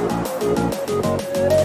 Música